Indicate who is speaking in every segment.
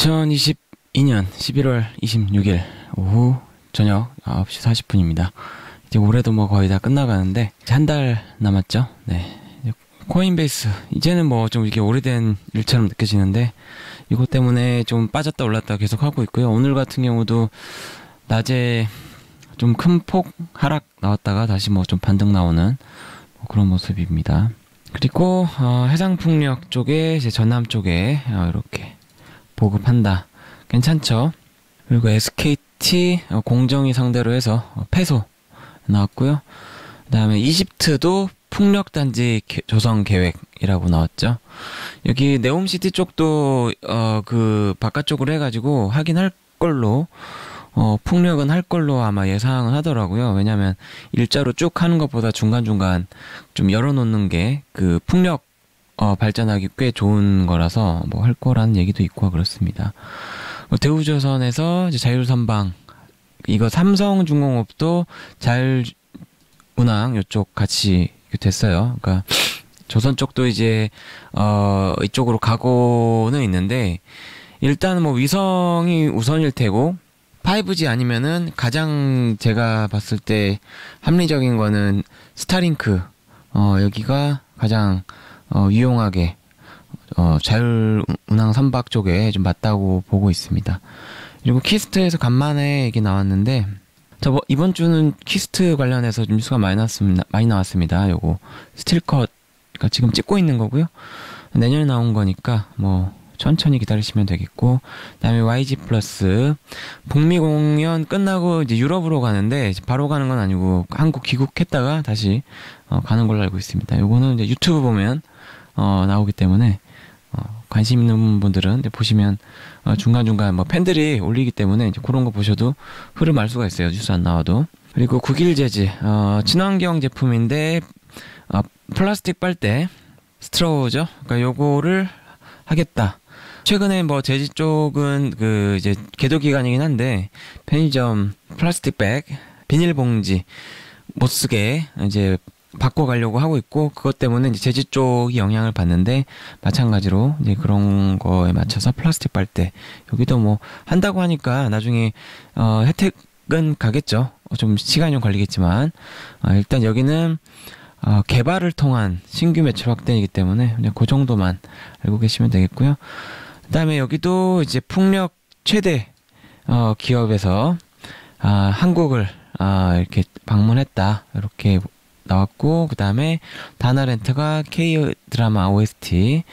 Speaker 1: 2022년 11월 26일 오후 저녁 9시 40분입니다. 이제 올해도 뭐 거의 다 끝나가는데 한 달 남았죠. 네. 코인베이스 이제는 뭐 좀 이게 오래된 일처럼 느껴지는데 이것 때문에 좀 빠졌다 올랐다 계속 하고 있고요. 오늘 같은 경우도 낮에 좀 큰 폭 하락 나왔다가 다시 뭐 좀 반등 나오는 뭐 그런 모습입니다. 그리고 어, 해상풍력 쪽에 이제 전남 쪽에 어, 이렇게 보급한다. 괜찮죠? 그리고 SKT 어, 공정위 상대로 해서 어, 패소 나왔고요. 그다음에 이집트도 풍력단지 조성 계획이라고 나왔죠. 여기 네옴시티 쪽도 어 그 바깥쪽으로 해가지고 하긴 할 걸로 어 풍력은 할 걸로 아마 예상을 하더라고요. 왜냐하면 일자로 쭉 하는 것보다 중간 중간 좀 열어놓는 게그 풍력 어 발전하기 꽤 좋은 거라서 뭐 할 거라는 얘기도 있고 그렇습니다. 뭐 대우조선에서 자율선방 이거 삼성중공업도 자율 운항 이쪽 같이 됐어요. 그러니까 조선 쪽도 이제 어 이쪽으로 가고는 있는데 일단 뭐 위성이 우선일 테고 5G 아니면은 가장 제가 봤을 때 합리적인 거는 스타링크 어 여기가 가장 어 유용하게 어 자율 운항 선박 쪽에 좀 맞다고 보고 있습니다. 그리고 키이스트에서 간만에 얘기 나왔는데 저뭐 이번 주는 키이스트 관련해서 뉴스가 많이 나왔습니다. 많이 나왔습니다. 요거 스틸컷 지금 찍고 있는 거고요. 내년에 나온 거니까 뭐 천천히 기다리시면 되겠고 그다음에 YG 플러스 북미 공연 끝나고 이제 유럽으로 가는데 바로 가는 건 아니고 한국 귀국했다가 다시 어, 가는 걸로 알고 있습니다. 요거는 이제 유튜브 보면 어, 나오기 때문에 어, 관심 있는 분들은 보시면 어, 중간 중간 뭐 팬들이 올리기 때문에 이제 그런 거 보셔도 흐름 알 수가 있어요. 뉴스 안 나와도. 그리고 국일제지 어, 친환경 제품인데 어, 플라스틱 빨대 스트로우죠. 그러니까 요거를 하겠다. 최근에 뭐 재지 쪽은 그 이제 개도 기간이긴 한데 편의점 플라스틱 백 비닐봉지 못 쓰게 이제 바꿔가려고 하고 있고 그것 때문에 이제 재지 쪽이 영향을 받는데 마찬가지로 이제 그런 거에 맞춰서 플라스틱 빨대 여기도 뭐 한다고 하니까 나중에 어 혜택은 가겠죠. 어, 좀 시간이 좀 걸리겠지만. 어 일단 여기는 어 개발을 통한 신규 매출 확대이기 때문에 그냥 그 정도만 알고 계시면 되겠고요. 그다음에 여기도 이제 풍력 최대 어 기업에서 아 한국을 아 이렇게 방문했다. 이렇게 나왔고 그 다음에 다나렌트가 K 드라마 OST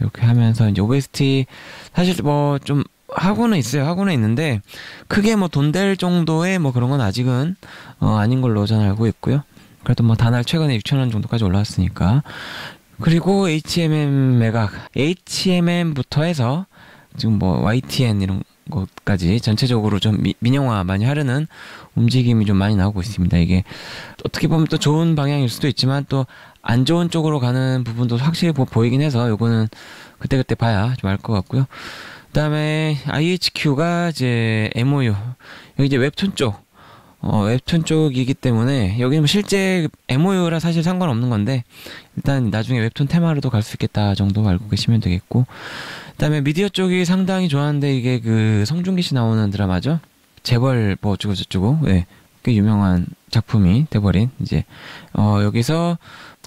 Speaker 1: 이렇게 하면서 이제 OST 사실 뭐 좀 하고는 있어요. 하고는 있는데 크게 뭐 돈 될 정도의 뭐 그런 건 아직은 어 아닌 걸로 저는 알고 있고요. 그래도 뭐 다날 최근에 6천 원 정도까지 올라왔으니까. 그리고 HMM 매각. HMM부터 해서 지금 뭐 YTN 이런 것까지 전체적으로 좀 미, 민영화 많이 하려는 움직임이 좀 많이 나오고 있습니다. 이게 어떻게 보면 또 좋은 방향일 수도 있지만 또 안 좋은 쪽으로 가는 부분도 확실히 보, 이긴 해서 요거는 그때그때 봐야 좀 알 것 같고요. 그다음에 IHQ가 이제 MOU 여기 이제 웹툰 쪽 어, 웹툰 쪽이기 때문에 여기는 뭐 실제 MOU라 사실 상관없는 건데 일단 나중에 웹툰 테마로도 갈 수 있겠다 정도 알고 계시면 되겠고 그다음에 미디어 쪽이 상당히 좋아하는데 이게 그 성준기 씨 나오는 드라마죠. 재벌 뭐 어쩌고 저쩌고 예. 꽤 유명한 작품이 돼버린 이제 어 여기서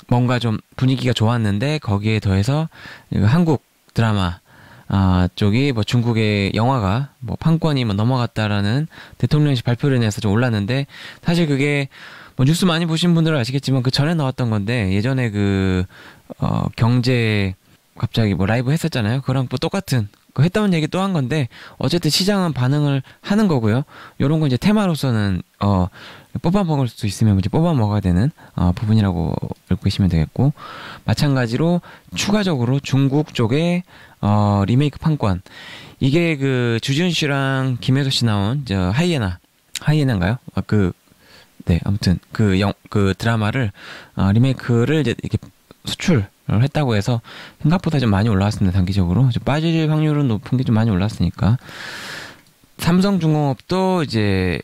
Speaker 1: 뭔가 좀 분위기가 좋았는데 거기에 더해서 한국 드라마 아, 쪽이 뭐 중국의 영화가 뭐 판권이 뭐 넘어갔다라는 대통령실 발표를 내서 좀 올랐는데 사실 그게 뭐 뉴스 많이 보신 분들은 아시겠지만 그 전에 나왔던 건데 예전에 그 어, 경제 갑자기 뭐 라이브 했었잖아요. 그랑 뭐 똑같은 그 했다는 얘기 또 한 건데 어쨌든 시장은 반응을 하는 거고요. 요런 거 이제 테마로서는 어 뽑아 먹을 수 있으면 이제 뽑아 먹어야 되는 어, 부분이라고 알고 계시면 되겠고 마찬가지로 추가적으로 중국 쪽에 어 리메이크 판권 이게 그 주지훈 씨랑 김혜수 씨 나온 저 하이에나 하이에나인가요? 아, 그 네, 아무튼 그 영그 드라마를 어, 리메이크를 이제 이렇게 수출 했다고 해서 생각보다 좀 많이 올라왔습니다. 단기적으로 좀 빠질 확률은 높은 게 좀 많이 올랐으니까 삼성중공업도 이제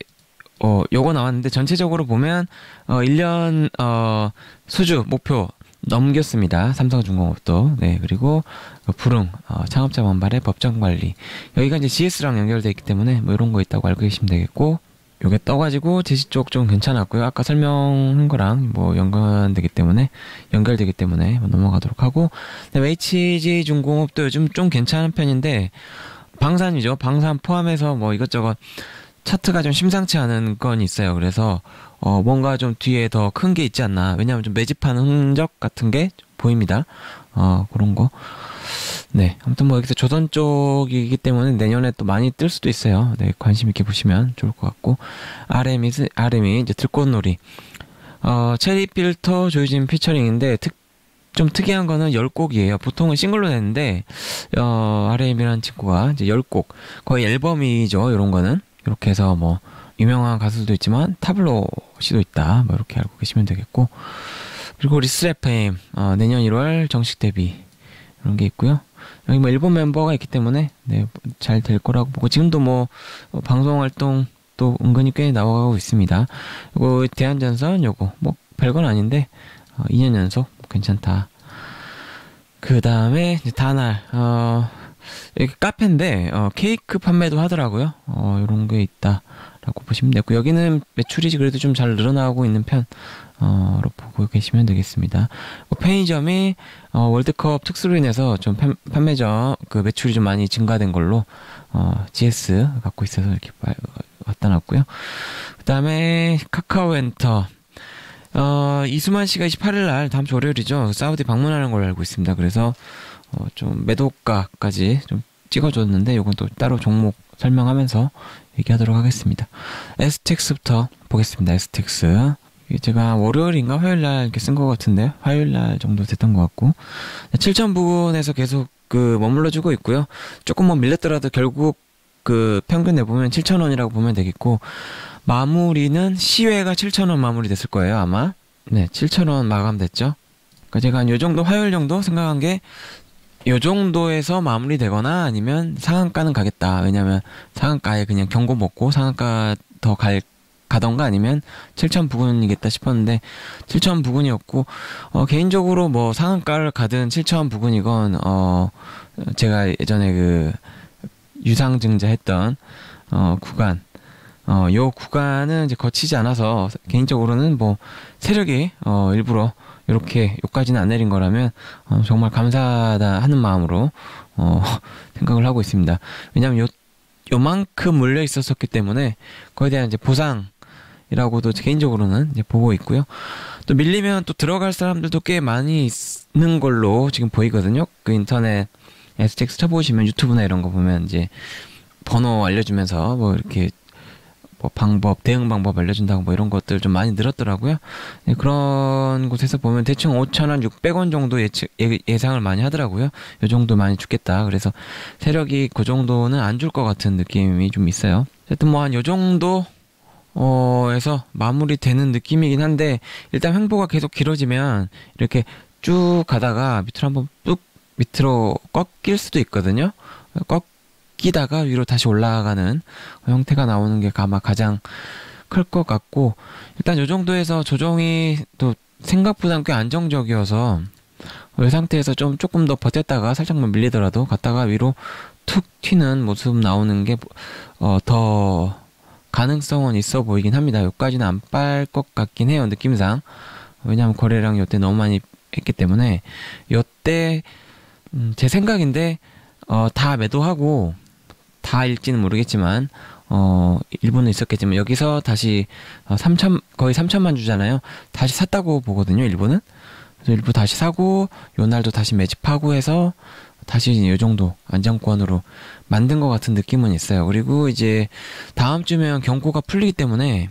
Speaker 1: 어 요거 나왔는데 전체적으로 보면 어 1년 어 수주 목표 넘겼습니다. 삼성중공업도. 네, 그리고 그 부릉 어, 창업자 원발의 법정 관리. 여기가 이제 GS랑 연결돼 있기 때문에 뭐 이런 거 있다고 알고 계시면 되겠고 요게 떠가지고 제시 쪽 좀 괜찮았고요. 아까 설명한 거랑 뭐 연관되기 때문에 연결되기 때문에 뭐 넘어가도록 하고 HG 중공업도 요즘 좀 괜찮은 편인데 방산이죠. 방산 포함해서 뭐 이것저것 차트가 좀 심상치 않은 건 있어요. 그래서 어 뭔가 좀 뒤에 더 큰 게 있지 않나. 왜냐하면 좀 매집하는 흔적 같은 게 보입니다. 어 그런 거. 네. 아무튼 뭐 여기서 조선 쪽이기 때문에 내년에 또 많이 뜰 수도 있어요. 네. 관심 있게 보시면 좋을 것 같고. RM이, RM이 이제 들꽃놀이. 어, 체리 필터 조유진 피처링인데 특, 좀 특이한 거는 10곡이에요. 보통은 싱글로 내는데, 어, RM이라는 친구가 이제 10곡. 거의 앨범이죠. 이런 거는. 이렇게 해서 뭐, 유명한 가수도 있지만, 타블로 씨도 있다. 뭐, 이렇게 알고 계시면 되겠고. 그리고 리스 FM, 어, 내년 1월 정식 데뷔. 이런 게 있고요. 여기 뭐 일본 멤버가 있기 때문에 네, 잘 될 거라고 보고 지금도 뭐 어, 방송 활동 또 은근히 꽤 나와가고 있습니다. 이거 대한전선 요거 뭐 별건 아닌데 어, 2년 연속 괜찮다. 그 다음에 다날 어 여기 카페인데 어, 케이크 판매도 하더라고요. 어, 이런 게 있다라고 보시면 되고 여기는 매출이 그래도 좀 잘 늘어나고 있는 편. 어,로 보고 계시면 되겠습니다. 뭐 편의점이 어, 월드컵 특수로 인해서 좀 판, 판매점 그 매출이 좀 많이 증가된 걸로 어, GS 갖고 있어서 이렇게 왔다 놨고요. 그 다음에 카카오 엔터 어, 이수만 씨가 28일 날 다음 주 월요일이죠. 사우디 방문하는 걸로 알고 있습니다. 그래서 어, 좀 매도가까지 좀 찍어줬는데 이건 또 따로 종목 설명하면서 얘기하도록 하겠습니다. STX부터 보겠습니다. STX. 제가 월요일인가 화요일 날 이렇게 쓴 것 같은데 화요일 날 정도 됐던 것 같고 7천 부근에서 계속 그 머물러주고 있고요. 조금 뭐 밀렸더라도 결국 그 평균 내보면 7천 원이라고 보면 되겠고 마무리는 시외가 7천 원 마무리 됐을 거예요 아마. 네, 7천 원 마감됐죠. 그러니까 제가 한 요 정도 화요일 정도 생각한 게 요 정도에서 마무리되거나 아니면 상한가는 가겠다. 왜냐면 상한가에 그냥 경고 먹고 상한가 더 갈 가던가 아니면 7천 부근이겠다 싶었는데 7천 부근이었고 어, 개인적으로 뭐 상한가를 가든 7천 부근이건 어 제가 예전에 그 유상증자 했던 어 구간 어 요 구간은 이제 거치지 않아서 개인적으로는 뭐 세력이 어 일부러 이렇게 요까지는 안 내린 거라면 어, 정말 감사하다 하는 마음으로 어 생각을 하고 있습니다. 왜냐하면 요 요만큼 물려 있었었기 때문에 거기에 대한 이제 보상 이라고도 개인적으로는 보고 있고요. 또 밀리면 또 들어갈 사람들도 꽤 많이 있는 걸로 지금 보이거든요. 그 인터넷 STX 쳐보시면 유튜브나 이런 거 보면 이제 번호 알려주면서 뭐 이렇게 뭐 방법, 대응 방법 알려준다고 뭐 이런 것들 좀 많이 늘었더라고요. 네, 그런 곳에서 보면 대충 5천원, 600원 정도 예측, 예, 상을 많이 하더라고요. 요 정도 많이 죽겠다. 그래서 세력이 그 정도는 안 줄 것 같은 느낌이 좀 있어요. 하여튼 뭐한 요 정도 어에서 마무리되는 느낌이긴 한데 일단 횡보가 계속 길어지면 이렇게 쭉 가다가 밑으로 한번 뚝 밑으로 꺾일 수도 있거든요. 꺾이다가 위로 다시 올라가는 형태가 나오는 게 아마 가장 클 것 같고 일단 이 정도에서 조정이 또 생각보다 꽤 안정적이어서 이 상태에서 좀 조금 더 버텼다가 살짝만 밀리더라도 갔다가 위로 툭 튀는 모습 나오는 게 어, 가능성은 있어 보이긴 합니다. 여기까지는 안 빨 것 같긴 해요. 느낌상. 왜냐하면 거래량 요때 너무 많이 했기 때문에 요때 음, 제 생각인데 어, 다 매도하고 다 일지는 모르겠지만 어, 일부는 있었겠지만 여기서 다시 어, 3천 거의 3천만 주잖아요. 다시 샀다고 보거든요. 일부는. 그래서 일부 다시 사고 요 날도 다시 매집하고 해서 다시 이 정도 안정권으로 만든 것 같은 느낌은 있어요. 그리고 이제 다음 주면 경고가 풀리기 때문에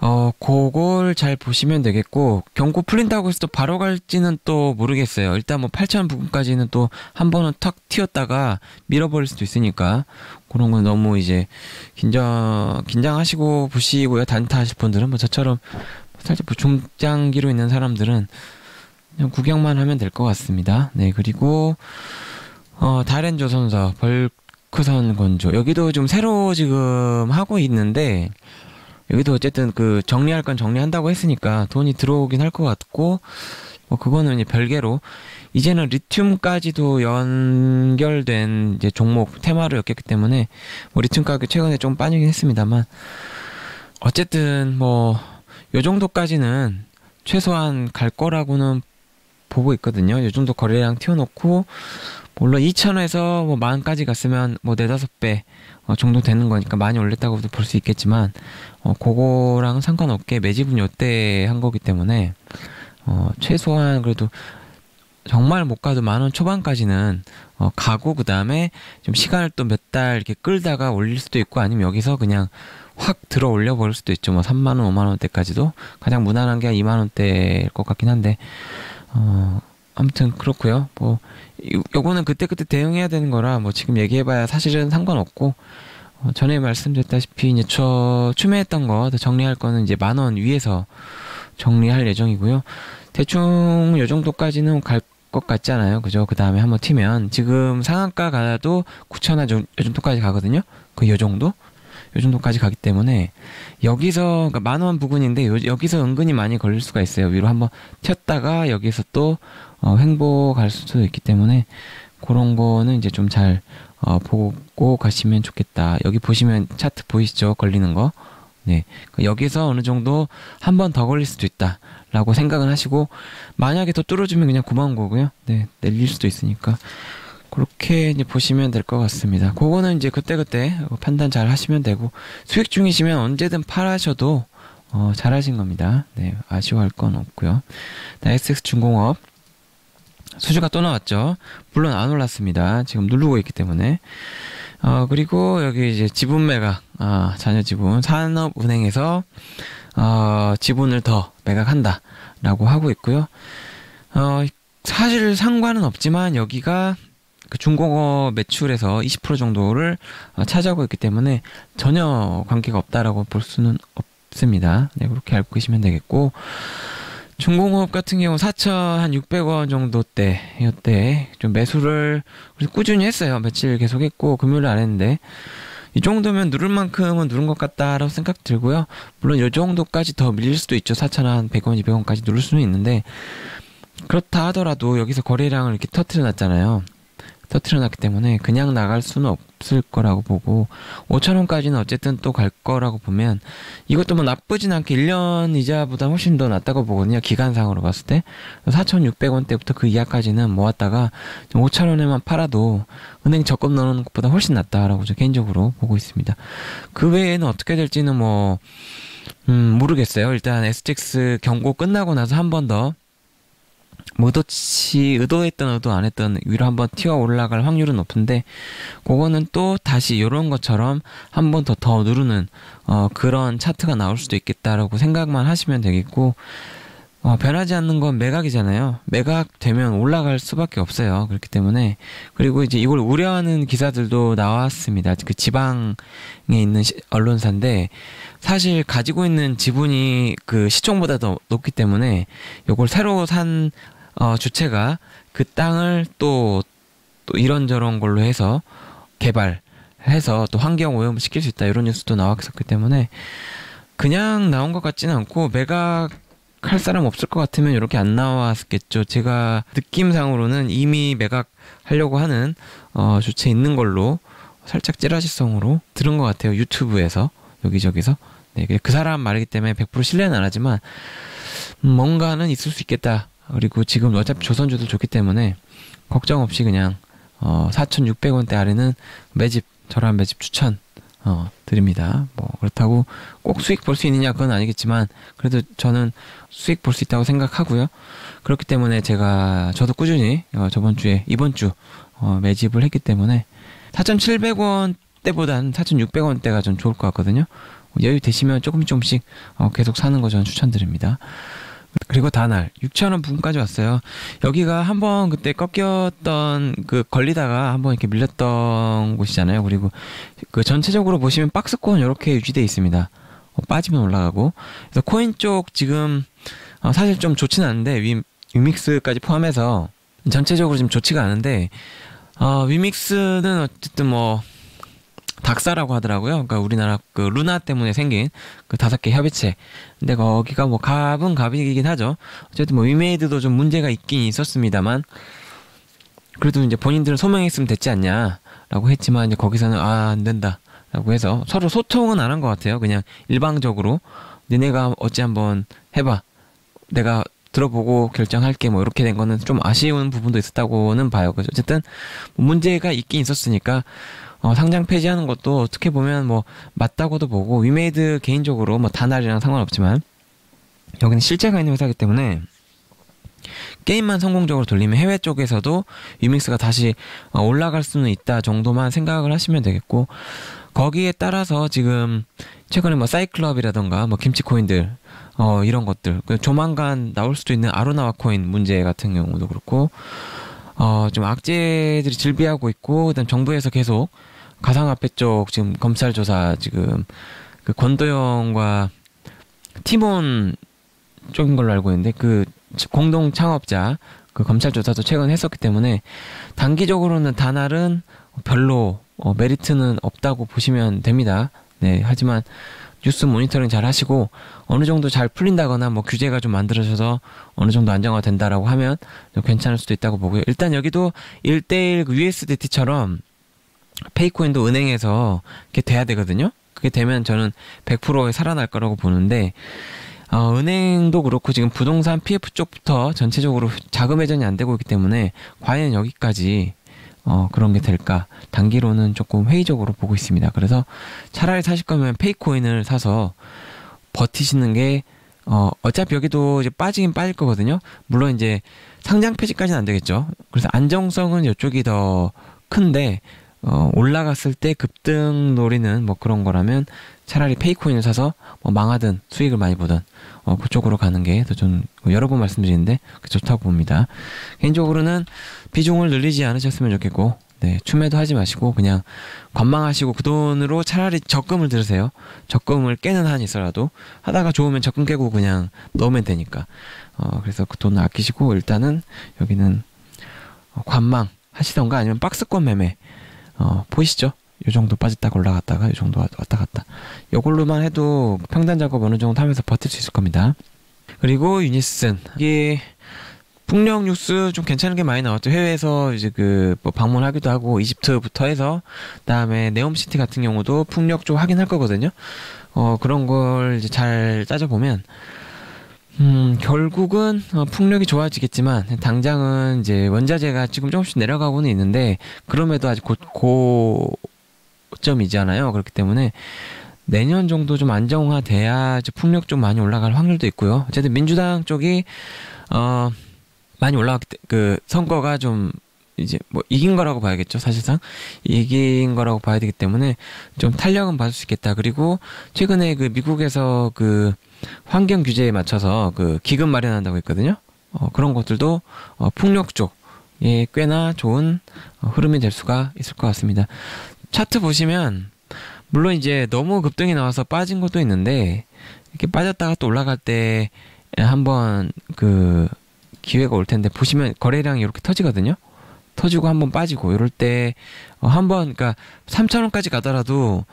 Speaker 1: 어, 그걸 잘 보시면 되겠고, 경고 풀린다고 해서 또 바로 갈지는 또 모르겠어요. 일단 뭐 8천 부분까지는 또 한 번은 탁 튀었다가 밀어버릴 수도 있으니까, 그런 건 너무 이제 긴장, 긴장하시고 보시고요. 단타 하실 분들은 뭐 저처럼 살짝 뭐 중장기로 있는 사람들은 그냥 구경만 하면 될 것 같습니다. 네, 그리고, 어, 다른 조선사, 벌크선 건조. 여기도 좀 새로 지금 하고 있는데, 여기도 어쨌든 그 정리할 건 정리한다고 했으니까 돈이 들어오긴 할 것 같고, 뭐 그거는 이제 별개로 이제는 리튬까지도 연결된 이제 종목 테마를 엮였기 때문에 뭐 리튬 가격 최근에 좀 빠지긴 했습니다만 어쨌든 뭐 요 정도까지는 최소한 갈 거라고는 보고 있거든요. 요 정도 거래량 튀어놓고 물론 2천에서 뭐 만까지 갔으면 뭐 네다섯 배 어, 정도 되는 거니까 많이 올렸다고도 볼 수 있겠지만 어, 그거랑은 상관없게 매집은 요때 한 거기 때문에 어, 최소한 그래도 정말 못 가도 만 원 초반까지는 어, 가고 그 다음에 좀 시간을 또 몇 달 이렇게 끌다가 올릴 수도 있고 아니면 여기서 그냥 확 들어 올려 버릴 수도 있죠. 뭐 3만 원, 5만 원대까지도 가장 무난한 게 2만 원대일 것 같긴 한데 어 아무튼 그렇고요. 뭐 요거는 그때그때 대응해야 되는 거라 뭐 지금 얘기해봐야 사실은 상관없고 어, 전에 말씀드렸다시피 이제 저 추매했던 거 정리할 거는 이제 만 원 위에서 정리할 예정이고요. 대충 요 정도까지는 갈 것 같지 않아요. 그죠? 그 다음에 한번 튀면 지금 상한가 가도 9천 원 정도까지 가거든요. 그 요 정도? 요 정도까지 가기 때문에 여기서 그러니까 만원 부근인데 요, 여기서 은근히 많이 걸릴 수가 있어요. 위로 한번 튀었다가 여기서 또 어, 횡보 갈 수도 있기 때문에 그런 거는 이제 좀 잘 어, 보고 가시면 좋겠다. 여기 보시면 차트 보이시죠? 걸리는 거. 네. 그러니까 여기서 어느 정도 한 번 더 걸릴 수도 있다. 라고 생각을 하시고, 만약에 더 뚫어주면 그냥 고마운 거고요. 네. 내릴 수도 있으니까. 그렇게 이제 보시면 될 것 같습니다. 그거는 이제 그때그때 판단 잘 하시면 되고 수익 중이시면 언제든 팔아셔도 어, 잘 하신 겁니다. 네, 아쉬워할 건 없고요. SX 중공업 수주가 또 나왔죠. 물론 안 올랐습니다. 지금 누르고 있기 때문에. 어, 그리고 여기 이제 지분 매각, 아, 자녀 지분, 산업은행에서, 어, 지분을 더 매각한다 라고 하고 있고요. 어, 사실 상관은 없지만 여기가 그 중공업 매출에서 20% 정도를 어, 차지하고 있기 때문에 전혀 관계가 없다라고 볼 수는 없습니다. 네, 그렇게 알고 계시면 되겠고 중공업 같은 경우 4,600원 정도 때였대 좀 매수를 꾸준히 했어요. 며칠 계속 했고 금요일 안 했는데 이 정도면 누를 만큼은 누른 것 같다라고 생각 들고요. 물론 이 정도까지 더 밀릴 수도 있죠. 4,100원, 200원까지 누를 수는 있는데 그렇다 하더라도 여기서 거래량을 이렇게 터트려 놨잖아요. 터트려놨기 때문에 그냥 나갈 수는 없을 거라고 보고 5천 원까지는 어쨌든 또 갈 거라고 보면 이것도 뭐 나쁘진 않게 1년 이자보다 훨씬 더 낫다고 보거든요. 기간상으로 봤을 때 4,600원 대부터 그 이하까지는 모았다가 5천 원에만 팔아도 은행 적금 넣는 것보다 훨씬 낫다라고 저 개인적으로 보고 있습니다. 그 외에는 어떻게 될지는 뭐 음, 모르겠어요. 일단 STX 경고 끝나고 나서 한 번 더 의도치 의도했던 의도 안 했던 위로 한번 튀어 올라갈 확률은 높은데 그거는 또 다시 이런 것처럼 한 번 더 더 누르는 어 그런 차트가 나올 수도 있겠다라고 생각만 하시면 되겠고 어, 변하지 않는 건 매각이잖아요. 매각 되면 올라갈 수밖에 없어요. 그렇기 때문에 그리고 이제 이걸 우려하는 기사들도 나왔습니다. 그 지방에 있는 시, 언론사인데 사실 가지고 있는 지분이 그 시총보다 더 높기 때문에 이걸 새로 산 어, 주체가 그 땅을 또, 또 이런저런 걸로 해서 개발해서 또 환경 오염을 시킬 수 있다 이런 뉴스도 나왔었기 때문에 그냥 나온 것 같지는 않고 매각 할 사람 없을 것 같으면 이렇게 안 나왔겠죠. 제가 느낌상으로는 이미 매각하려고 하는 어, 주체 있는 걸로 살짝 찌라시성으로 들은 것 같아요. 유튜브에서 여기저기서. 네, 그 사람 말이기 때문에 100% 신뢰는 안 하지만 뭔가는 있을 수 있겠다. 그리고 지금 어차피 조선주도 좋기 때문에 걱정 없이 그냥 어 4,600원대 아래는 매집 저렴한 매집 추천 어 드립니다. 뭐 그렇다고 꼭 수익 볼 수 있느냐 그건 아니겠지만 그래도 저는 수익 볼 수 있다고 생각하고요. 그렇기 때문에 제가 저도 꾸준히 어 저번 주에 이번 주 어 매집을 했기 때문에 4,700원 때보다는 4,600원 대가 좀 좋을 것 같거든요. 여유 되시면 조금 조금씩 어 계속 사는 거 저는 추천드립니다. 그리고 다날 6천원 부근까지 왔어요. 여기가 한번 그때 꺾였던 그 걸리다가 한번 이렇게 밀렸던 곳이잖아요. 그리고 그 전체적으로 보시면 박스권 이렇게 유지돼 있습니다. 어, 빠지면 올라가고 그래서 코인 쪽 지금 어, 사실 좀 좋지는 않은데 위, 위믹스까지 포함해서 전체적으로 좀 좋지가 않은데 어, 위믹스는 어쨌든 뭐 닥사라고 하더라고요. 그러니까 우리나라 그 루나 때문에 생긴 그 다섯 개 협의체. 근데 거기가 뭐 갑은 갑이긴 하죠. 어쨌든 뭐 위메이드도 좀 문제가 있긴 있었습니다만 그래도 이제 본인들은 소명했으면 됐지 않냐라고 했지만 이제 거기서는 아 안 된다라고 해서 서로 소통은 안 한 것 같아요. 그냥 일방적으로 니네가 어찌 한번 해봐. 내가 들어보고 결정할게 뭐 이렇게 된 거는 좀 아쉬운 부분도 있었다고는 봐요. 그죠? 어쨌든 뭐 문제가 있긴 있었으니까 어, 상장 폐지하는 것도 어떻게 보면 뭐 맞다고도 보고 위메이드 개인적으로 뭐 다날이랑 상관없지만 여기는 실제가 있는 회사기 때문에 게임만 성공적으로 돌리면 해외 쪽에서도 위믹스가 다시 어, 올라갈 수는 있다 정도만 생각을 하시면 되겠고 거기에 따라서 지금 최근에 뭐 사이클럽이라던가 뭐 김치코인들 어 이런 것들 그 조만간 나올 수도 있는 아로나와 코인 문제 같은 경우도 그렇고 어 좀 악재들이 질비하고 있고 그다음 정부에서 계속 가상화폐 쪽 지금 검찰 조사 지금 그 권도영과 티몬 쪽인 걸로 알고 있는데 그 공동 창업자 그 검찰 조사도 최근 했었기 때문에 단기적으로는 다날은 별로 어, 메리트는 없다고 보시면 됩니다. 네, 하지만 뉴스 모니터링 잘 하시고 어느 정도 잘 풀린다거나 뭐 규제가 좀 만들어져서 어느 정도 안정화된다라고 하면 좀 괜찮을 수도 있다고 보고요. 일단 여기도 1대1 그 USDT처럼 페이코인도 은행에서 이렇게 돼야 되거든요. 그게 되면 저는 100%에 살아날 거라고 보는데 어, 은행도 그렇고 지금 부동산 PF 쪽부터 전체적으로 자금 회전이 안 되고 있기 때문에 과연 여기까지 어, 그런 게 될까? 단기로는 조금 회의적으로 보고 있습니다. 그래서 차라리 사실 거면 페이코인을 사서 버티시는 게, 어, 어차피 여기도 이제 빠지긴 빠질 거거든요. 물론 이제 상장 폐지까지는 안 되겠죠. 그래서 안정성은 이쪽이 더 큰데, 어, 올라갔을 때 급등 노리는 뭐 그런 거라면 차라리 페이코인을 사서 뭐 망하든 수익을 많이 보든 어, 그쪽으로 가는 게 더 좀 여러 번 말씀드리는데 좋다고 봅니다. 개인적으로는 비중을 늘리지 않으셨으면 좋겠고 네, 추매도 하지 마시고 그냥 관망하시고 그 돈으로 차라리 적금을 들으세요. 적금을 깨는 한이 있어라도 하다가 좋으면 적금 깨고 그냥 넣으면 되니까. 어, 그래서 그 돈을 아끼시고 일단은 여기는 어, 관망 하시던가 아니면 박스권 매매 어, 보이시죠? 요 정도 빠졌다가 올라갔다가 요 정도 왔다 갔다. 요걸로만 해도 평단 작업 어느 정도 하면서 버틸 수 있을 겁니다. 그리고 유니슨 이게 풍력 뉴스 좀 괜찮은 게 많이 나왔죠. 해외에서 이제 그 뭐 방문하기도 하고 이집트부터 해서 그다음에 네옴시티 같은 경우도 풍력 쪽 확인할 거거든요. 어 그런 걸 이제 잘 따져 보면 음, 결국은 어, 풍력이 좋아지겠지만 당장은 이제 원자재가 지금 조금씩 내려가고는 있는데 그럼에도 아직 고, 고점이잖아요. 그렇기 때문에 내년 정도 좀 안정화돼야 풍력 좀 많이 올라갈 확률도 있고요. 어쨌든 민주당 쪽이 어 많이 올라갔기 때, 그 선거가 좀 이제 뭐 이긴 거라고 봐야겠죠 사실상 이긴 거라고 봐야 되기 때문에 좀 탄력은 받을 수 있겠다 그리고 최근에 그 미국에서 그 환경 규제에 맞춰서 그 기금 마련한다고 했거든요 어, 그런 것들도 어, 풍력 쪽에 꽤나 좋은 어, 흐름이 될 수가 있을 것 같습니다 차트 보시면 물론 이제 너무 급등이 나와서 빠진 것도 있는데 이렇게 빠졌다가 또 올라갈 때 한번 그 기회가 올 텐데 보시면 거래량이 이렇게 터지거든요. 터지고 한 번 빠지고 이럴 때 어, 한번 그러니까 3천 원까지 가더라도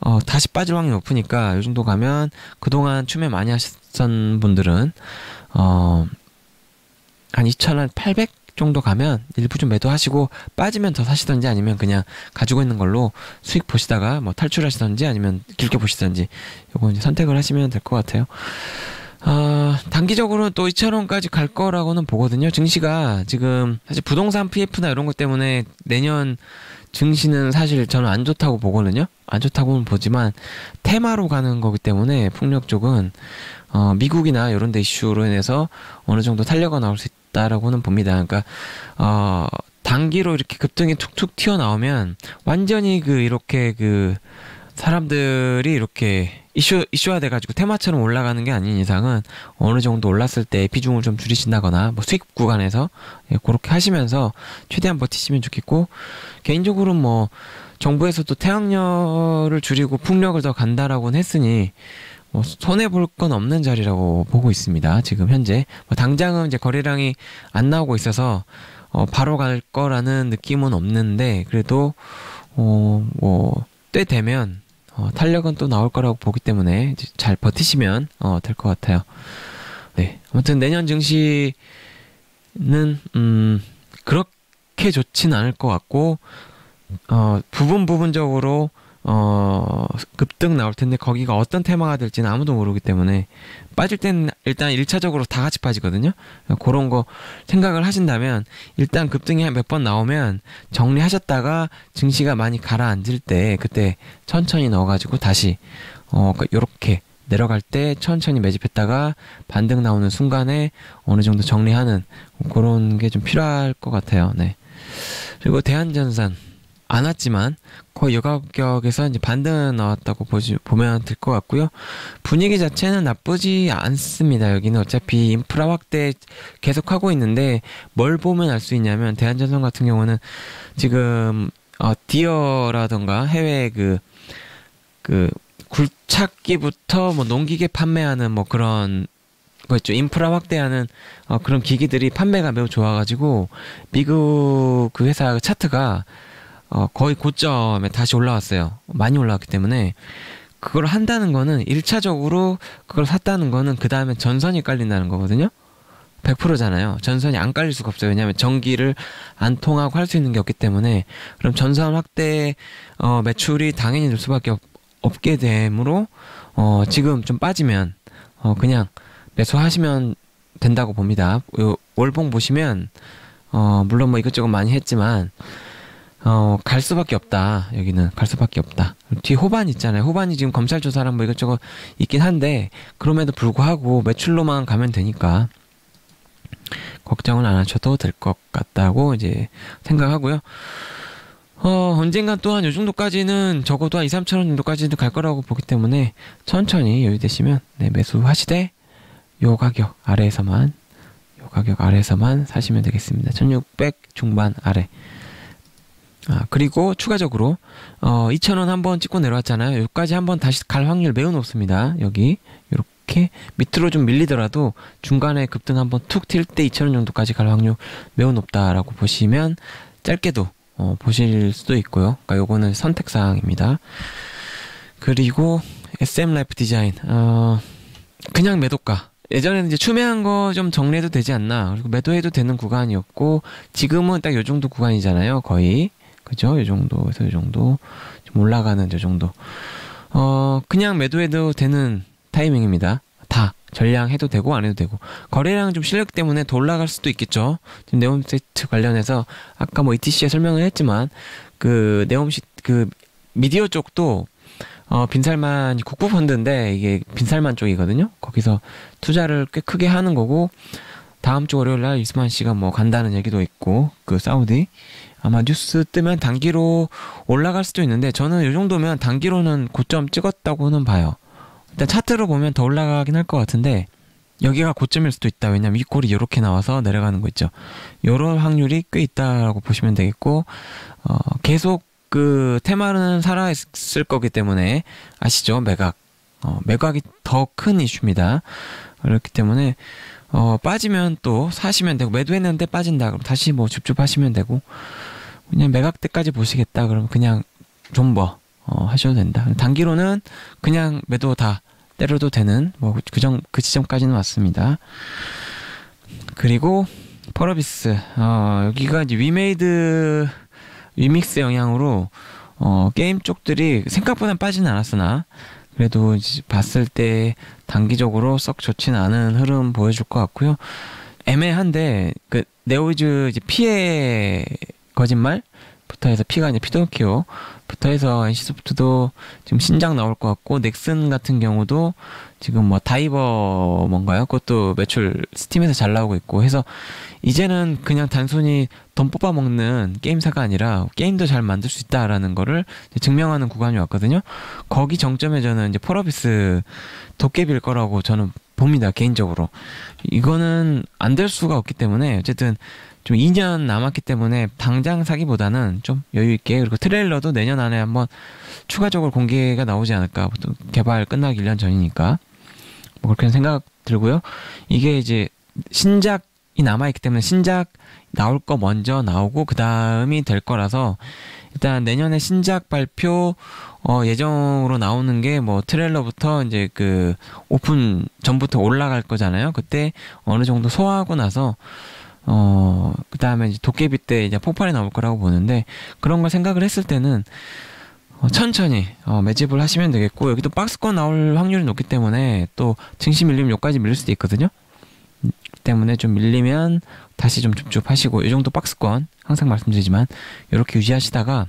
Speaker 1: 어, 다시 빠질 확률이 높으니까 이 정도 가면 그동안 추매 많이 하셨던 분들은 어, 한2,800 정도 가면 일부 좀 매도하시고 빠지면 더 사시던지 아니면 그냥 가지고 있는 걸로 수익 보시다가 뭐 탈출하시던지 아니면 길게 보시던지 요거 이제 선택을 하시면 될 것 같아요. 어, 단기적으로는 또 2천 원까지 갈 거라고는 보거든요. 증시가 지금 사실 부동산 PF나 이런 것 때문에 내년 증시는 사실 저는 안 좋다고 보거든요. 안 좋다고는 보지만 테마로 가는 거기 때문에 풍력 쪽은 어, 미국이나 이런 데 이슈로 인해서 어느 정도 탄력가 나올 수 있다라고는 봅니다. 그러니까 어, 단기로 이렇게 급등이 툭툭 튀어나오면 완전히 그 이렇게 그 사람들이 이렇게 이슈 이슈화 돼가지고 테마처럼 올라가는 게 아닌 이상은 어느 정도 올랐을 때 비중을 좀 줄이신다거나 뭐 수익 구간에서 예, 그렇게 하시면서 최대한 버티시면 좋겠고 개인적으로 뭐 정부에서도 태양열을 줄이고 풍력을 더 간다라고는 했으니 뭐 손해 볼 건 없는 자리라고 보고 있습니다. 지금 현재 뭐 당장은 이제 거래량이 안 나오고 있어서 어 바로 갈 거라는 느낌은 없는데 그래도 어뭐 때 되면 어, 탄력은 또 나올 거라고 보기 때문에 잘 버티시면 어, 될 것 같아요. 네. 아무튼 내년 증시는 음, 그렇게 좋진 않을 것 같고 어, 부분 부분적으로 어, 급등 나올 텐데 거기가 어떤 테마가 될지는 아무도 모르기 때문에 빠질 때는 일단 1차적으로 다 같이 빠지거든요. 그런 거 생각을 하신다면 일단 급등이 한 몇 번 나오면 정리하셨다가 증시가 많이 가라앉을 때 그때 천천히 넣어가지고 다시 어, 요렇게 내려갈 때 천천히 매집했다가 반등 나오는 순간에 어느 정도 정리하는 그런 게 좀 필요할 것 같아요. 네. 그리고 대한전산 안 왔지만 거의 요 가격에서 이제 반등 나왔다고 보시, 보면 될 것 같고요. 분위기 자체는 나쁘지 않습니다. 여기는 어차피 인프라 확대 계속 하고 있는데 뭘 보면 알 수 있냐면 대한전선 같은 경우는 지금 어, 디어라던가 해외 그, 그, 굴착기부터 뭐 농기계 판매하는 뭐 그런 거 있죠. 인프라 확대하는 어, 그런 기기들이 판매가 매우 좋아가지고 미국 그 회사 차트가 어, 거의 고점에 다시 올라왔어요. 많이 올라왔기 때문에 그걸 한다는 거는 1차적으로 그걸 샀다는 거는 그 다음에 전선이 깔린다는 거거든요. 100%잖아요. 전선이 안 깔릴 수가 없어요. 왜냐하면 전기를 안 통하고 할 수 있는 게 없기 때문에 그럼 전선 확대 어, 매출이 당연히 늘 수밖에 없, 없게 되므로 어, 지금 좀 빠지면 어, 그냥 매수하시면 된다고 봅니다. 월봉 보시면 어, 물론 뭐 이것저것 많이 했지만 어, 갈 수밖에 없다. 여기는 갈 수밖에 없다. 뒤 호반 있잖아요. 호반이 지금 검찰 조사랑 뭐 이것저것 있긴 한데 그럼에도 불구하고 매출로만 가면 되니까 걱정은 안 하셔도 될 것 같다고 이제 생각하고요. 어, 언젠간 또한 요 정도까지는 적어도 한 2, 3천 원 정도까지도 갈 거라고 보기 때문에 천천히 여유 되시면 네, 매수하시되 요 가격 아래에서만 요 가격 아래에서만 사시면 되겠습니다. 1600 중반 아래. 아, 그리고 추가적으로 어 2,000원 한번 찍고 내려왔잖아요. 여기까지 한번 다시 갈 확률 매우 높습니다. 여기 이렇게 밑으로 좀 밀리더라도 중간에 급등 한번 툭 튈 때 2,000원 정도까지 갈 확률 매우 높다라고 보시면 짧게도 어, 보실 수도 있고요. 그러니까 요거는 선택 사항입니다. 그리고 SM Life Design 어 그냥 매도가 예전에는 이제 추매한 거 좀 정리해도 되지 않나 그리고 매도해도 되는 구간이었고 지금은 딱 요 정도 구간이잖아요 거의 그죠? 이 정도에서 이 정도 좀 올라가는 이 정도. 어 그냥 매도해도 되는 타이밍입니다. 다 전량 해도 되고 안 해도 되고 거래량 좀 실력 때문에 더 올라갈 수도 있겠죠. 지금 네옴 세트 관련해서 아까 뭐 ETC에 설명을 했지만 그 네옴 시그 미디어 쪽도 어, 빈살만 국부 펀드인데 이게 빈살만 쪽이거든요. 거기서 투자를 꽤 크게 하는 거고 다음 주 월요일 날 이스만 씨가 뭐 간다는 얘기도 있고 그 사우디 아마 뉴스 뜨면 단기로 올라갈 수도 있는데 저는 이 정도면 단기로는 고점 찍었다고는 봐요. 일단 차트로 보면 더 올라가긴 할 것 같은데 여기가 고점일 수도 있다. 왜냐면 이 꼴이 이렇게 나와서 내려가는 거 있죠. 요런 확률이 꽤 있다라고 보시면 되겠고 어, 계속 그 테마는 살아있을 거기 때문에 아시죠? 매각. 어, 매각이 더 큰 이슈입니다. 그렇기 때문에 어, 빠지면 또 사시면 되고 매도했는데 빠진다 그럼 다시 뭐 줍줍 하시면 되고 그냥 매각 때까지 보시겠다 그러면 그냥 존버 어, 하셔도 된다. 단기로는 그냥 매도 다 때려도 되는 뭐 그정 그 지점까지는 왔습니다. 그리고 펄어비스 어, 여기가 이제 위메이드 위믹스 영향으로 어, 게임 쪽들이 생각보다 빠지는 않았으나 그래도 봤을 때 단기적으로 썩 좋지는 않은 흐름 보여줄 것 같고요. 애매한데 그 네오즈 이제 피해 거짓말부터 해서 피가 이제 피도키오부터 해서 NC소프트도 지금 신작 나올 것 같고 넥슨 같은 경우도 지금 뭐 다이버 뭔가요? 그것도 매출 스팀에서 잘 나오고 있고 해서 이제는 그냥 단순히 돈 뽑아 먹는 게임사가 아니라 게임도 잘 만들 수 있다라는 거를 증명하는 구간이 왔거든요. 거기 정점에 저는 이제 폴어비스 도깨비일 거라고 저는 봅니다 개인적으로 이거는 안 될 수가 없기 때문에 어쨌든 좀 2년 남았기 때문에 당장 사기보다는 좀 여유 있게 그리고 트레일러도 내년 안에 한번 추가적으로 공개가 나오지 않을까. 보통 개발 끝나기 1년 전이니까. 뭐 그렇게 생각 들고요. 이게 이제 신작 남아 있기 때문에 신작 나올 거 먼저 나오고 그 다음이 될 거라서 일단 내년에 신작 발표 어, 예정으로 나오는 게 뭐 트레일러부터 이제 그 오픈 전부터 올라갈 거잖아요. 그때 어느 정도 소화하고 나서 어, 그 다음에 이제 도깨비 때 이제 폭발이 나올 거라고 보는데 그런 걸 생각을 했을 때는 어, 천천히 어, 매집을 하시면 되겠고 여기도 박스권 나올 확률이 높기 때문에 또 증시 밀리면 여기까지 밀릴 수도 있거든요. 음, 때문에 좀 밀리면 다시 좀 줍줍하시고 이 정도 박스권 항상 말씀드리지만 이렇게 유지하시다가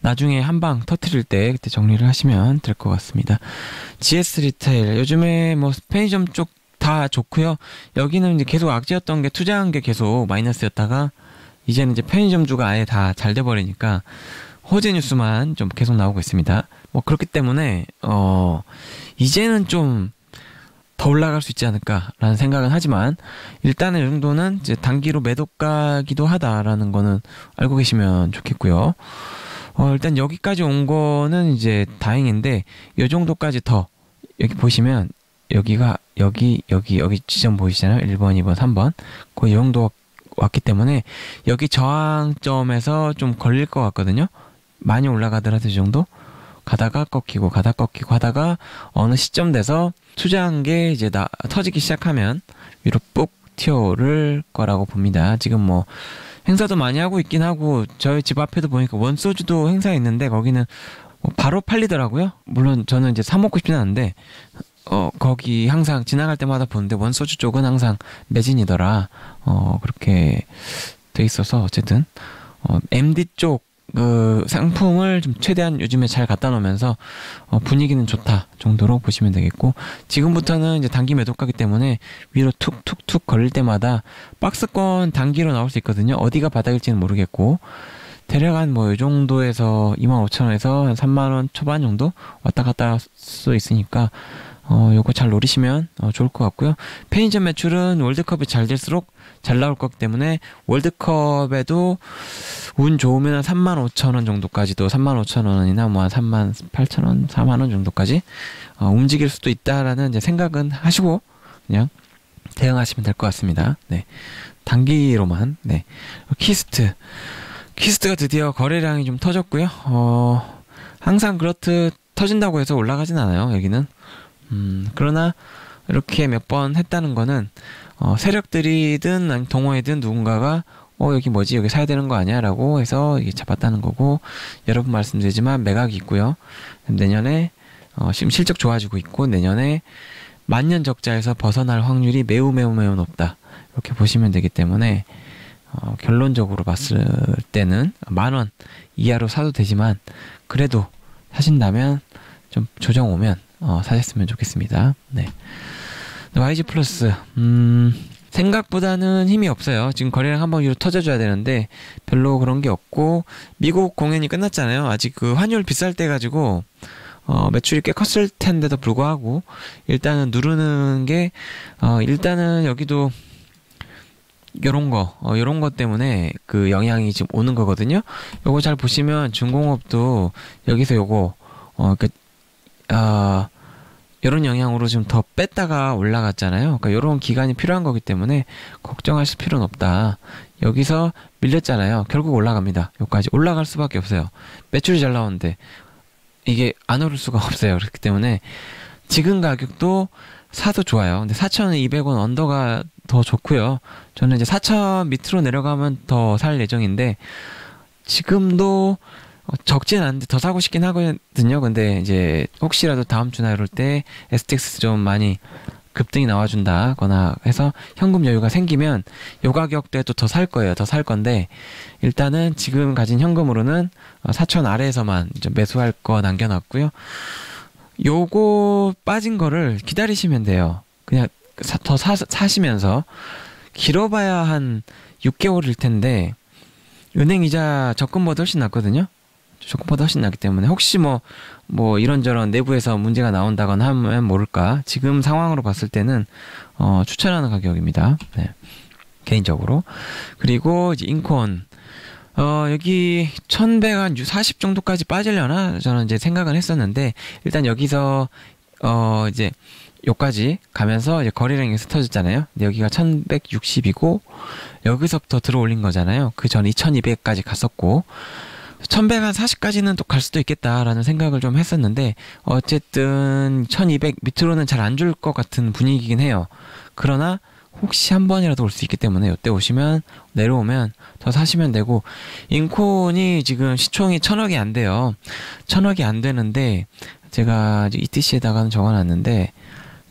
Speaker 1: 나중에 한 방 터트릴 때 그때 정리를 하시면 될 것 같습니다. GS 리테일 요즘에 뭐 편의점 쪽 다 좋고요. 여기는 이제 계속 악재였던 게 투자한 게 계속 마이너스였다가 이제는 이제 편의점주가 아예 다 잘 돼 버리니까 호재 뉴스만 좀 계속 나오고 있습니다. 뭐 그렇기 때문에 어 이제는 좀 더 올라갈 수 있지 않을까라는 생각은 하지만 일단은 이 정도는 이제 단기로 매도가기도 하다라는 거는 알고 계시면 좋겠고요. 어 일단 여기까지 온 거는 이제 다행인데 요 정도까지 더 여기 보시면 여기가 여기 여기 여기 지점 보이시잖아요. 1번, 2번, 3번. 거의 이 정도 왔기 때문에 여기 저항점에서 좀 걸릴 것 같거든요. 많이 올라가더라도 이 정도 가다가 꺾이고 가다 꺾이고 하다가 어느 시점 돼서 투자한 게 이제 나 터지기 시작하면 위로 ปุ๊ 튀어오를 거라고 봅니다. 지금 뭐 행사도 많이 하고 있긴 하고 저희 집 앞에도 보니까 원소주도 행사 있는데 거기는 뭐 바로 팔리더라고요. 물론 저는 이제 사 먹고 싶진 않은데 어 거기 항상 지나갈 때마다 보는데 원소주 쪽은 항상 매진이더라. 어 그렇게 돼 있어서 어쨌든 어 MD 쪽 그 상품을 좀 최대한 요즘에 잘 갖다 놓으면서 어, 분위기는 좋다 정도로 보시면 되겠고 지금부터는 이제 단기 매도가기 때문에 위로 툭툭툭 걸릴 때마다 박스권 단기로 나올 수 있거든요. 어디가 바닥일지는 모르겠고 대략 한 뭐 이 정도에서 25,000원에서 한 3만 원 초반 정도 왔다 갔다 할 수 있으니까 어, 요거 잘 노리시면 어, 좋을 것 같고요. 편의점 매출은 월드컵이 잘 될수록 잘 나올 거기 때문에 월드컵에도 운 좋으면 한 3만 5천 원 정도까지도 3만 5천 원이나 뭐한 3만 8천 원, 4만 원 정도까지 어, 움직일 수도 있다라는 이제 생각은 하시고 그냥 대응하시면 될 것 같습니다. 네. 단기로만 네. 키이스트 키이스트가 드디어 거래량이 좀 터졌고요. 어, 항상 그렇듯 터진다고 해서 올라가진 않아요. 여기는 음, 그러나 이렇게 몇 번 했다는 거는 어, 세력들이든 아니 동호회든 누군가가 어 여기 뭐지? 여기 사야 되는 거 아니야라고 해서 이게 잡았다는 거고 여러 분 말씀드리지만 매각이 있고요. 내년에 어, 지금 실적 좋아지고 있고 내년에 만년 적자에서 벗어날 확률이 매우 매우 매우 높다. 이렇게 보시면 되기 때문에 어, 결론적으로 봤을 때는 만 원 이하로 사도 되지만 그래도 사신다면 좀 조정 오면 어, 사셨으면 좋겠습니다. 네. YG 플러스, 음, 생각보다는 힘이 없어요. 지금 거래량 한번 위로 터져줘야 되는데 별로 그런 게 없고 미국 공연이 끝났잖아요. 아직 그 환율 비쌀 때 가지고 어, 매출이 꽤 컸을 텐데도 불구하고 일단은 누르는 게 어, 일단은 여기도 요런 거, 어, 요런 것 때문에 그 영향이 지금 오는 거거든요. 요거 잘 보시면 중공업도 여기서 요거, 어, 그, 아, 이런 영향으로 좀 더 뺐다가 올라갔잖아요. 그러니까 이런 기간이 필요한 거기 때문에 걱정하실 필요는 없다. 여기서 밀렸잖아요. 결국 올라갑니다. 여기까지 올라갈 수밖에 없어요. 매출이 잘 나오는데 이게 안 오를 수가 없어요. 그렇기 때문에 지금 가격도 사도 좋아요. 근데 4,200원 언더가 더 좋고요. 저는 이제 4,000 밑으로 내려가면 더 살 예정인데 지금도 어, 적진 않은데 더 사고 싶긴 하거든요. 근데 이제 혹시라도 다음 주나 이럴 때 STX 좀 많이 급등이 나와준다거나 해서 현금 여유가 생기면 요 가격대도 더살 거예요. 더 살 건데 일단은 지금 가진 현금으로는 4천 어, 아래에서만 좀 매수할 거 남겨놨고요. 요거 빠진 거를 기다리시면 돼요. 그냥 사, 더 사, 사시면서 길어봐야 한 6개월일 텐데 은행 이자 적금보다 훨씬 낫거든요. 조금보다 훨씬 낫기 때문에 혹시 뭐, 뭐 이런저런 내부에서 문제가 나온다거나 하면 모를까. 지금 상황으로 봤을 때는, 어, 추천하는 가격입니다. 네. 개인적으로. 그리고 이제 인콘. 어, 여기 1140 정도까지 빠지려나? 저는 이제 생각은 했었는데, 일단 여기서, 어, 이제 요까지 가면서 이제 거래량이 스터졌잖아요. 근데 여기가 1160이고 여기서부터 들어 올린 거잖아요. 그 전에 2200까지 갔었고 1100한 40까지는 또 갈 수도 있겠다라는 생각을 좀 했었는데 어쨌든 1200 밑으로는 잘 안 줄 것 같은 분위기긴 해요. 그러나 혹시 한 번이라도 올 수 있기 때문에 이때 오시면 내려오면 더 사시면 되고 인콘이 지금 시총이 천억이 안 돼요. 천억이 안 되는데 제가 ETC에다가는 적어놨는데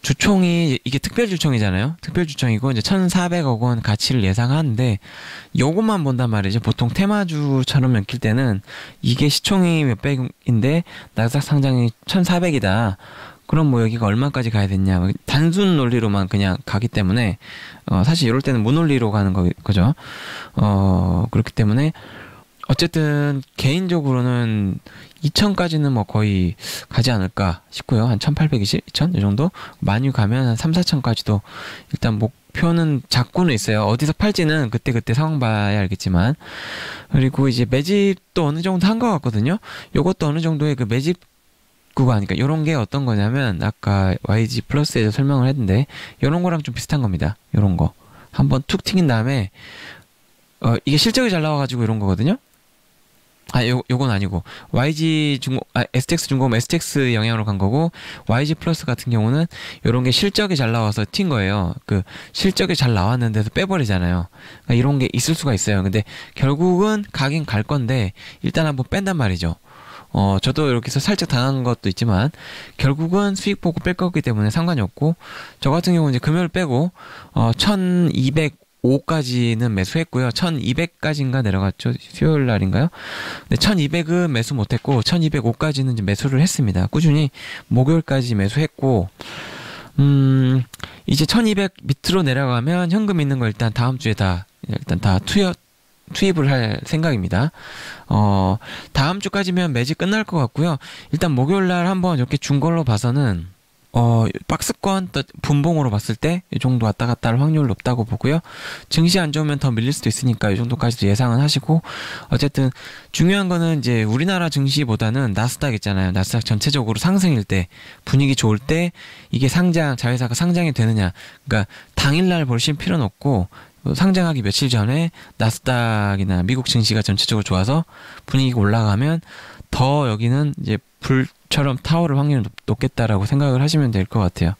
Speaker 1: 주총이 이게 특별 주총이잖아요. 특별 주총이고 이제 1,400억 원 가치를 예상하는데 요것만 본단 말이죠. 보통 테마주처럼 엮일 때는 이게 시총이 몇백인데 나스닥 상장이 1,400이다. 그럼 뭐 여기가 얼마까지 가야 됐냐 뭐 단순 논리로만 그냥 가기 때문에 어 사실 이럴 때는 무논리로 가는 거, 거죠 어 그렇기 때문에 어쨌든 개인적으로는 2000까지는 뭐 거의 가지 않을까 싶고요. 한 1820, 2000 이 정도 만유 가면 한 3, 4천까지도 일단 목표는 잡고는 있어요. 어디서 팔지는 그때 그때 상황 봐야 알겠지만 그리고 이제 매집도 어느 정도 한 것 같거든요. 요것도 어느 정도의 그 매집 구간이니까 요런 게 어떤 거냐면 아까 YG 플러스에서 설명을 했는데 요런 거랑 좀 비슷한 겁니다. 요런 거 한번 툭 튀긴 다음에 어 이게 실적이 잘 나와가지고 이런 거거든요. 아, 요, 요건 아니고, YG 중공, 아, STX 중공, STX 영향으로 간 거고, YG 플러스 같은 경우는 요런 게 실적이 잘 나와서 튄 거예요. 그, 실적이 잘 나왔는데도 빼버리잖아요. 그러니까 이런 게 있을 수가 있어요. 근데 결국은 가긴 갈 건데, 일단 한번 뺀단 말이죠. 어, 저도 이렇게 해서 살짝 당한 것도 있지만, 결국은 수익 보고 뺄 거기 때문에 상관이 없고, 저 같은 경우는 이제 금요일 빼고, 어, 1200, 5까지는 매수했고요. 1200까지인가 내려갔죠. 수요일 날인가요? 근데 1200은 매수 못했고 1205까지는 이제 매수를 했습니다. 꾸준히 목요일까지 매수했고 음 이제 1200 밑으로 내려가면 현금 있는 거 일단 다음 주에 다 일단 다 투여 투입을 할 생각입니다. 어 다음 주까지면 매직 끝날 것 같고요. 일단 목요일 날 한번 이렇게 준 걸로 봐서는 어, 박스권 분봉으로 봤을 때 이 정도 왔다 갔다 할 확률 높다고 보고요. 증시 안 좋으면 더 밀릴 수도 있으니까 이 정도까지도 예상은 하시고 어쨌든 중요한 거는 이제 우리나라 증시보다는 나스닥 있잖아요. 나스닥 전체적으로 상승일 때 분위기 좋을 때 이게 상장 자회사가 상장이 되느냐. 그러니까 당일날 보실 필요는 없고 상장하기 며칠 전에 나스닥이나 미국 증시가 전체적으로 좋아서 분위기가 올라가면 더 여기는 이제 불처럼 타오를 확률이 높겠다라고 생각을 하시면 될 것 같아요.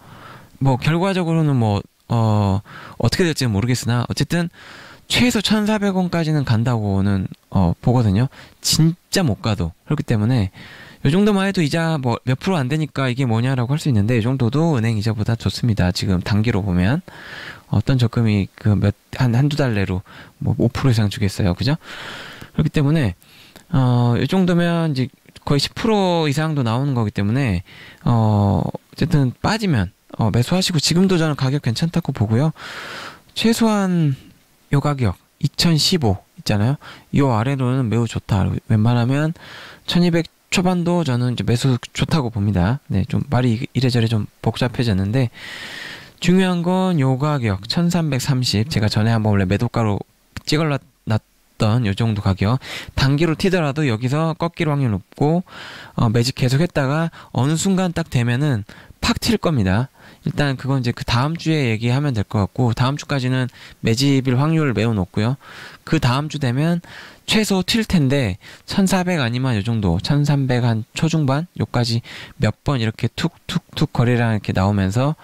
Speaker 1: 뭐 결과적으로는 뭐 어, 어떻게 될지는 모르겠으나 어쨌든 최소 1,400원까지는 간다고는 어, 보거든요. 진짜 못 가도 그렇기 때문에 이 정도만 해도 이자 뭐 몇 프로 안 되니까 이게 뭐냐라고 할 수 있는데 이 정도도 은행 이자보다 좋습니다. 지금 단기로 보면 어떤 적금이 그 몇 한 한두 달 내로 뭐 5% 이상 주겠어요. 그죠? 그렇기 때문에 어, 이 정도면 이제 거의 10% 이상도 나오는 거기 때문에 어 어쨌든 빠지면 어 매수하시고 지금도 저는 가격 괜찮다고 보고요. 최소한 요 가격 2015 있잖아요. 요 아래로는 매우 좋다. 웬만하면 1200 초반도 저는 이제 매수 좋다고 봅니다. 네, 좀 말이 이래저래 좀 복잡해졌는데 중요한 건 요 가격 1330 제가 전에 한번 원래 매도가로 찍어 놨던요 정도 가격 단기로 튀더라도 여기서 꺾일 확률 높고 어, 매직 계속 했다가 어느 순간 딱 되면은 팍 튈 겁니다. 일단 그건 이제 그 다음 주에 얘기하면 될 것 같고 다음 주까지는 매집일 확률을 매우 높고요. 그 다음 주 되면 최소 튈 텐데 1400 아니면 요 정도 1300 한 초중반 요까지 몇 번 이렇게 툭툭툭 거래량 이렇게 나오면서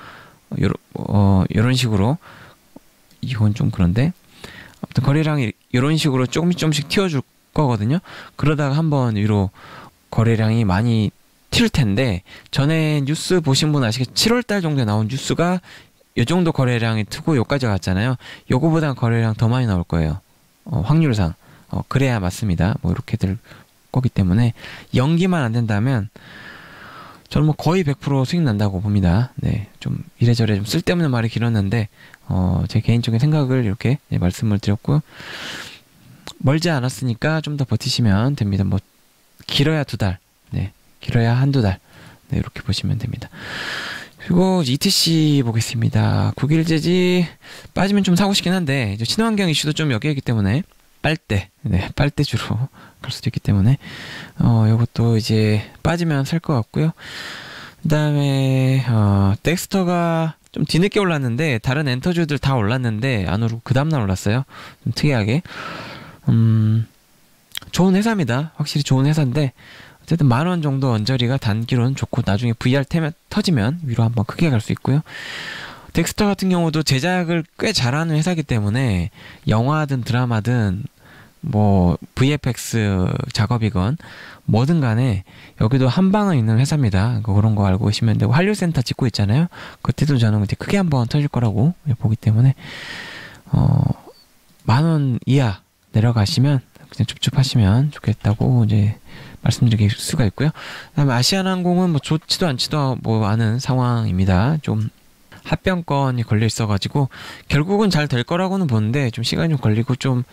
Speaker 1: 요런 어 요런 식으로 이건 좀 그런데 아무튼 거래량이 이런 식으로 조금씩 조금씩 튀어줄 거거든요. 그러다가 한번 위로 거래량이 많이 튈 텐데 전에 뉴스 보신 분 아시겠 7월 달 정도에 나온 뉴스가 요 정도 거래량이 트고 요까지 갔잖아요. 요거보다 거래량 더 많이 나올 거예요. 어, 확률상. 어, 그래야 맞습니다. 뭐 이렇게 될 거기 때문에 연기만 안 된다면 저는 뭐 거의 100% 수익 난다고 봅니다. 네. 좀 이래저래 좀 쓸데없는 말이 길었는데 어, 제 개인적인 생각을 이렇게 네, 말씀을 드렸고요. 멀지 않았으니까 좀 더 버티시면 됩니다. 뭐 길어야 두 달, 네, 길어야 한두 달, 네, 이렇게 보시면 됩니다. 그리고 ETC 보겠습니다. 9일 재지 빠지면 좀 사고 싶긴 한데 친환경 이슈도 좀 여기이기 때문에 빨대, 네, 빨대 주로 갈 수도 있기 때문에 어, 이것도 이제 빠지면 살 것 같고요. 그다음에 어, 덱스터가 좀 뒤늦게 올랐는데 다른 엔터주들 다 올랐는데 안 오르고 그 다음날 올랐어요. 좀 특이하게. 음, 좋은 회사입니다. 확실히 좋은 회사인데 어쨌든 만 원 정도 언저리가 단기로는 좋고 나중에 VR 테면 터지면 위로 한번 크게 갈 수 있고요. 덱스터 같은 경우도 제작을 꽤 잘하는 회사기 때문에 영화든 드라마든 뭐 VFX 작업이건 뭐든 간에 여기도 한 방은 있는 회사입니다. 그런 거 알고 계시면 되고 한류 센터 짓고 있잖아요. 그때도 저는 이제 크게 한번 터질 거라고 보기 때문에 어 만 원 이하 내려가시면 그냥 줍줍하시면 좋겠다고 이제 말씀드릴 수가 있고요. 그다음에 아시아나항공은 뭐 좋지도 않지도 뭐 않은 상황입니다. 좀 합병권이 걸려 있어가지고 결국은 잘 될 거라고는 보는데 좀 시간이 좀 걸리고 좀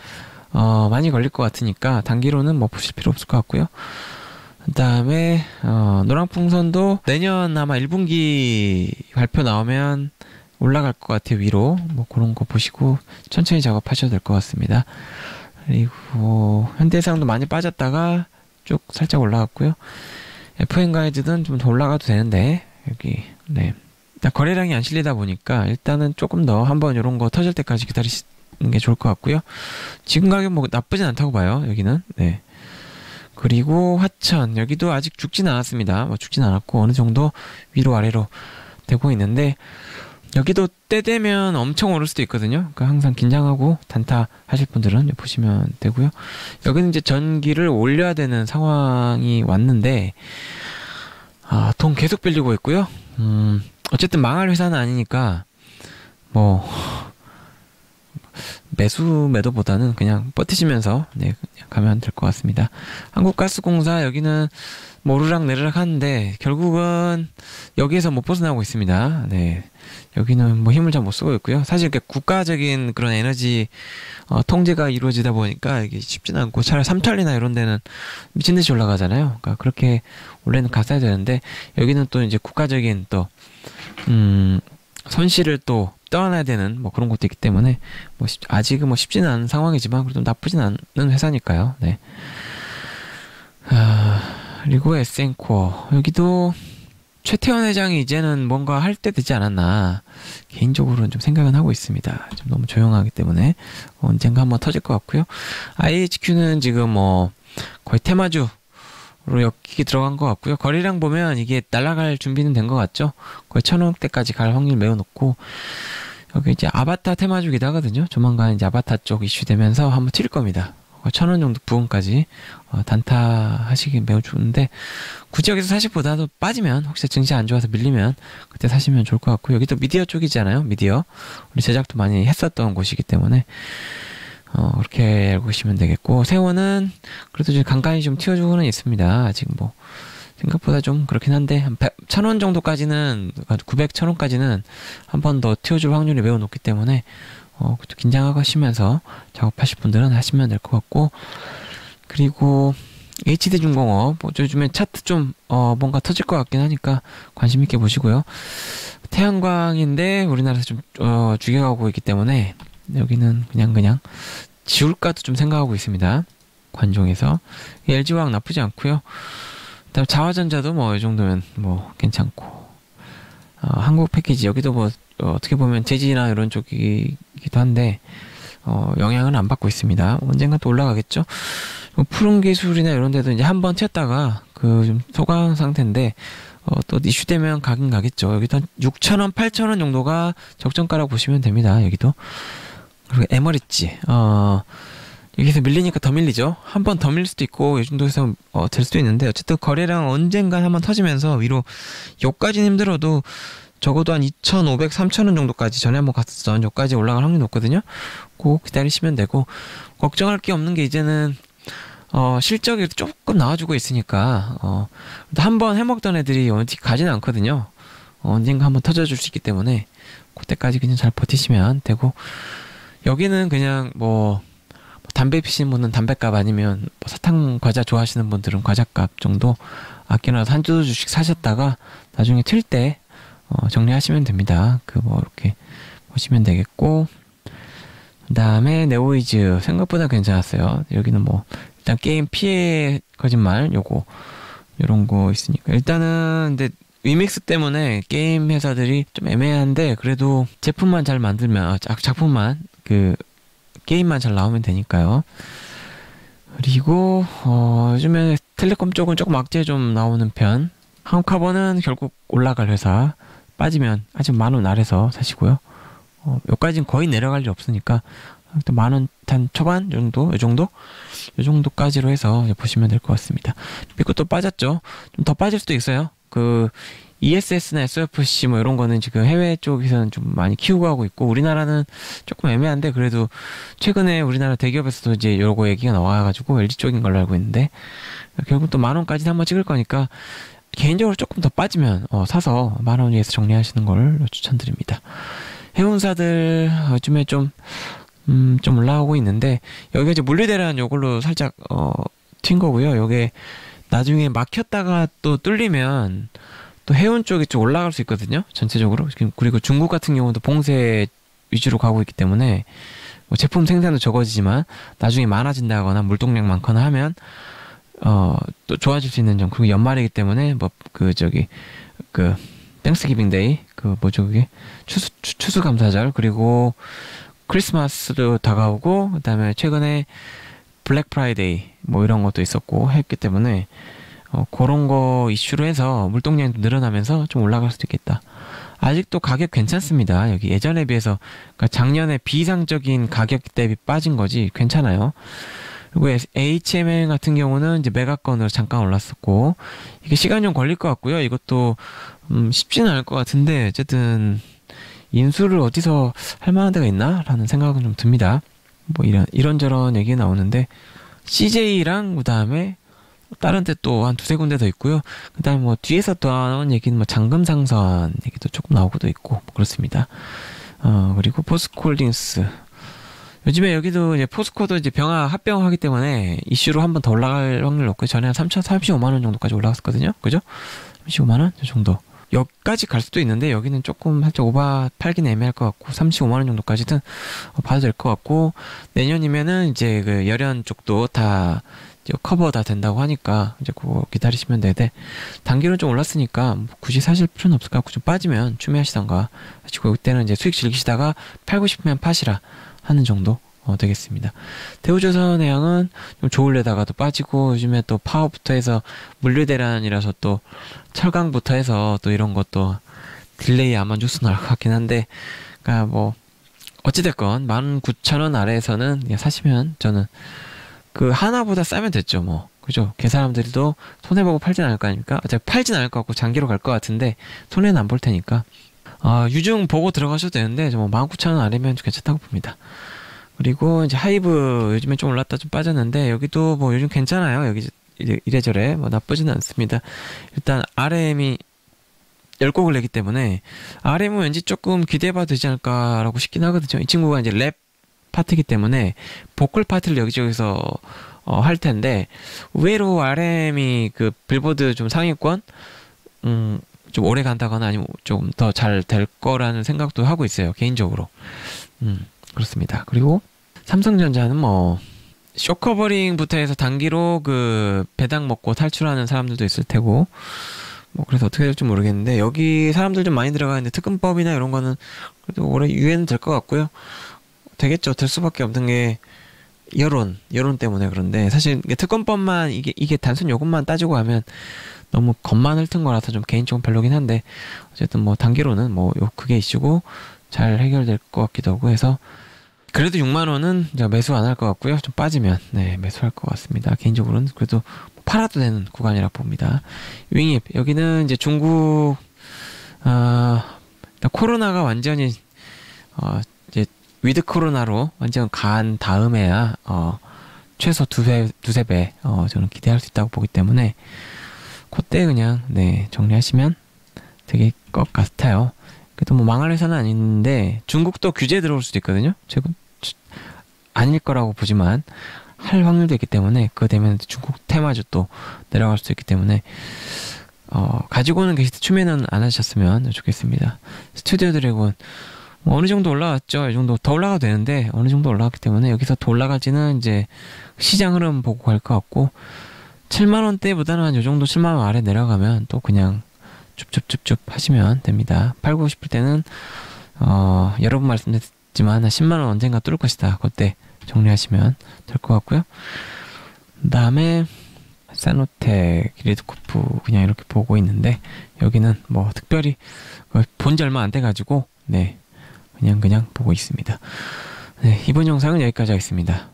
Speaker 1: 어, 많이 걸릴 것 같으니까 단기로는 뭐 보실 필요 없을 것 같고요. 그다음에 어, 노랑풍선도 내년 아마 1분기 발표 나오면 올라갈 것 같아요 위로 뭐 그런 거 보시고 천천히 작업하셔도 될 것 같습니다. 그리고 현대상도 많이 빠졌다가 쭉 살짝 올라갔고요. FN 가이드는 좀 더 올라가도 되는데 여기 네 거래량이 안 실리다 보니까 일단은 조금 더 한번 이런 거 터질 때까지 기다리시. 게 좋을 것 같고요. 지금 가격 뭐 나쁘진 않다고 봐요. 여기는 네. 그리고 화천 여기도 아직 죽진 않았습니다. 뭐 죽진 않았고 어느 정도 위로 아래로 되고 있는데 여기도 때 되면 엄청 오를 수도 있거든요. 그러니까 항상 긴장하고 단타 하실 분들은 보시면 되고요. 여기는 이제 전기를 올려야 되는 상황이 왔는데 아, 돈 계속 빌리고 있고요. 음, 어쨌든 망할 회사는 아니니까 뭐 매수 매도보다는 그냥 버티시면서 네, 가면 될 것 같습니다. 한국가스공사 여기는 모르락 내르락 하는데 결국은 여기에서 못 벗어나고 있습니다. 네. 여기는 뭐 힘을 잘 못 쓰고 있고요. 사실 국가적인 그런 에너지 어, 통제가 이루어지다 보니까 이게 쉽지는 않고 차라리 삼천리나 이런 데는 미친 듯이 올라가잖아요. 그러니까 그렇게 원래는 갔어야 되는데 여기는 또 이제 국가적인 또 음, 손실을 또 떠나야 되는 뭐 그런 것도 있기 때문에 뭐 아직은 뭐 쉽지는 않은 상황이지만 그래도 나쁘진 않은 회사니까요. 네. 아, 그리고 에센코어 여기도 최태원 회장이 이제는 뭔가 할 때 되지 않았나 개인적으로는 좀 생각은 하고 있습니다. 좀 너무 조용하기 때문에 언젠가 한번 터질 것 같고요. IHQ는 지금 뭐 거의 테마주 로 여기 들어간 것 같고요. 거리량 보면 이게 날아갈 준비는 된 것 같죠? 거의 천억대까지 갈 확률 매우 높고 여기 이제 아바타 테마주기도 하거든요. 조만간 이제 아바타 쪽 이슈되면서 한번 튈 겁니다. 천 원 정도 부분까지 어, 단타 하시기 매우 좋은데 굳이 여기서 사실보다도 빠지면 혹시 증시 안 좋아서 밀리면 그때 사시면 좋을 것 같고 여기 또 미디어 쪽이잖아요. 미디어 우리 제작도 많이 했었던 곳이기 때문에 어, 그렇게 알고 계시면 되겠고, 세원은 그래도 좀 간간히 좀 튀어주고는 있습니다. 아직 뭐, 생각보다 좀 그렇긴 한데, 한 1 0 0원 정도까지는, 900, 1000원까지는 한 번 더 튀어줄 확률이 매우 높기 때문에, 어, 긴장하고 하시면서 작업하실 분들은 하시면 될 것 같고, 그리고 HD중공업, 뭐 요즘에 차트 좀, 어, 뭔가 터질 것 같긴 하니까 관심 있게 보시고요. 태양광인데 우리나라에서 좀, 어, 죽여가고 있기 때문에, 여기는 그냥 그냥 지울까도 좀 생각하고 있습니다. 관종에서 LG화학 나쁘지 않고요. 그다음 자화전자도 뭐 이 정도면 뭐 괜찮고 어, 한국 패키지 여기도 뭐 어, 떻게 보면 재지나 이런 쪽이기도 한데 어, 영향은 안 받고 있습니다. 언젠가 또 올라가겠죠. 뭐 푸른 기술이나 이런 데도 이제 한번 튀었다가 그 좀 소강 상태인데 어, 또 이슈되면 가긴 가겠죠. 여기도 한 6,000원, 8,000원 정도가 적정가라고 보시면 됩니다. 여기도. 그리고 에머리지 어 여기서 밀리니까 더 밀리죠. 한 번 더 밀릴 수도 있고 이 정도에서 어, 될 수도 있는데 어쨌든 거래량 언젠가 한번 터지면서 위로 여기까지는 힘들어도 적어도 한 2,500, 3,000원 정도까지 전에 한번 갔었던 여기까지 올라갈 확률이 높거든요. 꼭 기다리시면 되고 걱정할 게 없는 게 이제는 어, 실적이 조금 나와주고 있으니까 어, 한번 해먹던 애들이 어디 가지는 않거든요. 어, 언젠가 한번 터져줄 수 있기 때문에 그때까지 그냥 잘 버티시면 되고 여기는 그냥 뭐 담배 피시는 분은 담배값 아니면 뭐 사탕 과자 좋아하시는 분들은 과자값 정도 아껴놔서 한두 주씩 사셨다가 나중에 틀 때 어, 정리하시면 됩니다. 그 뭐 이렇게 보시면 되겠고 그 다음에 네오위즈 생각보다 괜찮았어요. 여기는 뭐 일단 게임 P의 거짓말 요거 요런 거 있으니까 일단은 근데 위믹스 때문에 게임 회사들이 좀 애매한데 그래도 제품만 잘 만들면 아, 작품만 그 게임만 잘 나오면 되니까요. 그리고 어, 요즘에 텔레콤 쪽은 조금 악재 좀 나오는 편. 한국카본은 결국 올라갈 회사 빠지면 아직 만원 아래서 사시고요. 어, 여기까지는 거의 내려갈 일 없으니까 만원 단 초반 정도, 이 정도, 이 정도까지로 해서 보시면 될 것 같습니다. 미국도 빠졌죠. 좀 더 빠질 수도 있어요. 그 ESS나 SFC 뭐 이런 거는 지금 해외 쪽에서는 좀 많이 키우고 하고 있고 우리나라는 조금 애매한데 그래도 최근에 우리나라 대기업에서도 이제 요거 얘기가 나와가지고 LG 쪽인 걸로 알고 있는데 결국 또 만 원까지 한번 찍을 거니까 개인적으로 조금 더 빠지면 어, 사서 만 원 위에서 정리하시는 걸 추천드립니다. 해운사들 요즘에 좀 음, 좀 올라오고 있는데 여기가 이제 물류대란 요걸로 살짝 어, 튄 거고요. 요게 나중에 막혔다가 또 뚫리면 또 해운 쪽이 좀 올라갈 수 있거든요. 전체적으로. 그리고 중국 같은 경우도 봉쇄 위주로 가고 있기 때문에 뭐 제품 생산도 적어지지만 나중에 많아진다거나 물동량 많거나 하면 어 또 좋아질 수 있는 점 그리고 연말이기 때문에 뭐 그 저기 그 Thanksgiving Day 그 뭐죠 그게 추수 추수 감사절 그리고 크리스마스도 다가오고 그다음에 최근에 블랙 프라이데이 뭐 이런 것도 있었고 했기 때문에 어, 그런 거 이슈로 해서 물동량도 늘어나면서 좀 올라갈 수도 있겠다. 아직도 가격 괜찮습니다. 여기 예전에 비해서 그러니까 작년에 비정상적인 가격 대비 빠진 거지 괜찮아요. 그리고 HMN 같은 경우는 이제 메가건으로 잠깐 올랐었고 이게 시간 좀 걸릴 것 같고요. 이것도 음, 쉽지는 않을 것 같은데 어쨌든 인수를 어디서 할 만한 데가 있나라는 생각은 좀 듭니다. 뭐 이런 이런저런 얘기 나오는데 CJ랑 그다음에 다른 데 또 한 두세 군데 더 있고요. 그 다음에 뭐 뒤에서 또 나온 얘기는 뭐 잔금 상선 얘기도 조금 나오고도 있고 뭐 그렇습니다. 어 그리고 포스콜딩스 요즘에 여기도 이제 포스코도 이제 병화 합병하기 때문에 이슈로 한 번 더 올라갈 확률 높고 전에 한 3,035만 원 정도까지 올라갔었거든요. 그죠? 35만 원 정도. 여기까지 갈 수도 있는데 여기는 조금 살짝 오바 팔기는 애매할 것 같고 35만 원 정도까지는 봐도 될 것 같고 내년이면은 이제 그 열연 쪽도 다 커버 다 된다고 하니까 이제 그거 기다리시면 되는데 단기로 좀 올랐으니까 뭐 굳이 사실 필요는 없을 것 같고 좀 빠지면 추매하시던가 하시고 이때는 이제 수익 즐기시다가 팔고 싶으면 파시라 하는 정도 어, 되겠습니다. 대우조선해양은 좀 좋을래다가도 빠지고 요즘에 또 파업부터 해서 물류대란이라서 또 철강부터 해서 또 이런 것도 딜레이 아마 뉴스 나올 것 같긴 한데 그러니까 뭐 어찌됐건 19,000원 아래에서는 사시면 저는 그 한화보다 싸면 됐죠 뭐 그죠 그 사람들도 손해보고 팔진 않을 거 아닙니까 어차피 팔진 않을 것 같고 장기로 갈 것 같은데 손해는 안 볼 테니까 아 유증 보고 들어가셔도 되는데 뭐 19,000원 아래면 괜찮다고 봅니다 그리고 이제 하이브 요즘에 좀 올랐다 좀 빠졌는데 여기도 뭐 요즘 괜찮아요. 여기 이래저래 뭐 나쁘지는 않습니다. 일단 RM이 열 곡을 내기 때문에 RM은 왠지 조금 기대해봐도 되지 않을까라고 싶긴 하거든요. 이 친구가 이제 랩 파트이기 때문에 보컬 파트를 여기저기서 어, 할 텐데 의외로 RM이 그 빌보드 좀 상위권 음, 좀 오래 간다거나 아니면 좀 더 잘 될 거라는 생각도 하고 있어요 개인적으로. 음. 그렇습니다. 그리고 삼성전자는 뭐 쇼커버링부터 해서 단기로 그 배당 먹고 탈출하는 사람들도 있을 테고 뭐 그래서 어떻게 될지 모르겠는데 여기 사람들 좀 많이 들어가 있는데 특근법이나 이런 거는 그래도 올해 유예는 될 것 같고요. 되겠죠. 될 수밖에 없는 게 여론, 여론 때문에 그런데 사실 특검법만 이게 이게 단순 요것만 따지고 하면 너무 겉만 훑은 거라서 좀 개인적으로 별로긴 한데 어쨌든 뭐 단기로는 뭐 그게 이슈고 잘 해결될 것 같기도 하고 해서 그래도 6만 원은 제가 매수 안 할 것 같고요. 좀 빠지면 네 매수할 것 같습니다. 개인적으로는 그래도 팔아도 되는 구간이라 봅니다. 윙입 여기는 이제 중국 아 코로나가 완전히 어 위드 코로나로 완전 간 다음에야 어 최소 두세 두세 배 어, 저는 기대할 수 있다고 보기 때문에 그때 그냥 네 정리하시면 될 것 같아요. 그래도 뭐 망할 회사는 아닌데 중국도 규제 들어올 수도 있거든요. 제가 아닐 거라고 보지만 할 확률도 있기 때문에 그거 되면 중국 테마주 또 내려갈 수도 있기 때문에 어, 가지고는 때 추매는 안 하셨으면 좋겠습니다. 스튜디오 드래곤 뭐 어느 정도 올라왔죠. 이 정도 더 올라가도 되는데 어느 정도 올라갔기 때문에 여기서 더 올라갈지는 이제 시장 흐름 보고 갈 것 같고 7만 원대보다는 한요 정도 7만 원 아래 내려가면 또 그냥 줍줍줍줍 하시면 됩니다. 팔고 싶을 때는 어, 여러 번 말씀드렸지만 한 10만 원 언젠가 뚫을 것이다. 그때 정리하시면 될 것 같고요. 그다음에 사노텍, 리드코프 그냥 이렇게 보고 있는데 여기는 뭐 특별히 본 지 얼마 안 돼가지고 네 그냥 그냥 보고 있습니다. 네 이번 영상은 여기까지 하겠습니다.